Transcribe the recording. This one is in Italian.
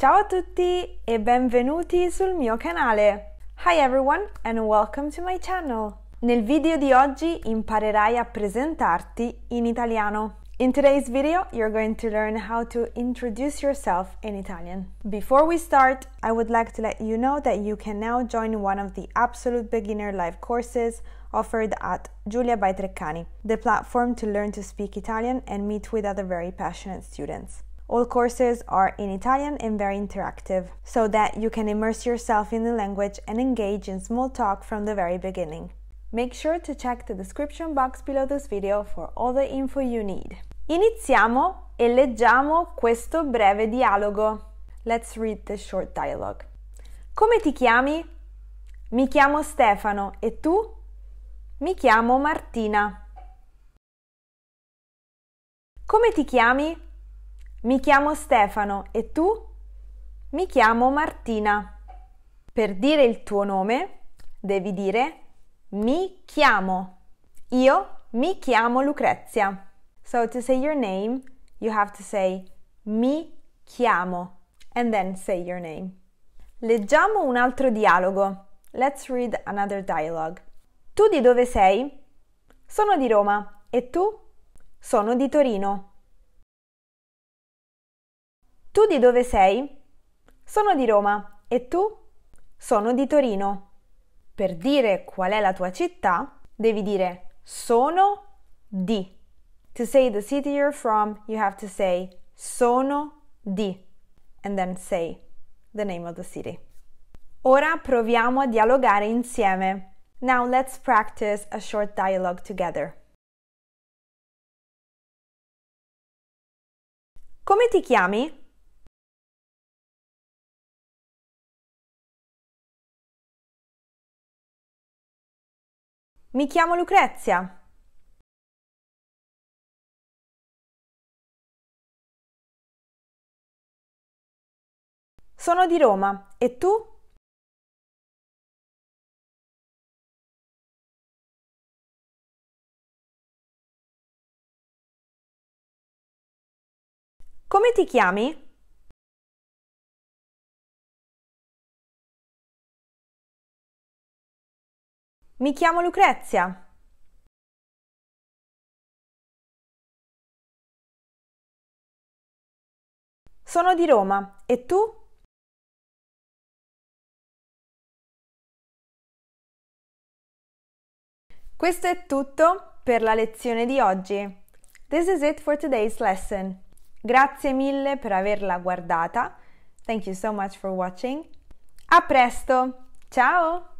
Ciao a tutti e benvenuti sul mio canale. Hi everyone and welcome to my channel. Nel video di oggi imparerai a presentarti in italiano. In today's video, you're going to learn how to introduce yourself in Italian. Before we start, I would like to let you know that you can now join one of the Absolute Beginner live courses offered at Giulia by Treccani, the platform to learn to speak Italian and meet with other very passionate students. All courses are in Italian and very interactive, so that you can immerse yourself in the language and engage in small talk from the very beginning. Make sure to check the description box below this video for all the info you need. Iniziamo e leggiamo questo breve dialogo. Let's read the short dialogue. Come ti chiami? Mi chiamo Stefano e tu? Mi chiamo Martina. Come ti chiami? Mi chiamo Stefano e tu? Mi chiamo Martina. Per dire il tuo nome devi dire mi chiamo. Io mi chiamo Lucrezia. So to say your name, you have to say mi chiamo and then say your name. Leggiamo un altro dialogo. Let's read another dialogue. Tu di dove sei? Sono di Roma. E tu? Sono di Torino. Tu di dove sei? Sono di Roma. E tu? Sono di Torino. Per dire qual è la tua città, devi dire sono di. To say the city you're from, you have to say sono di and then say the name of the city. Ora proviamo a dialogare insieme. Now let's practice a short dialogue together. Come ti chiami? Mi chiamo Lucrezia. Sono di Roma. E tu? Come ti chiami? Mi chiamo Lucrezia. Sono di Roma. E tu? Questo è tutto per la lezione di oggi. This is it for today's lesson. Grazie mille per averla guardata. Thank you so much for watching. A presto! Ciao!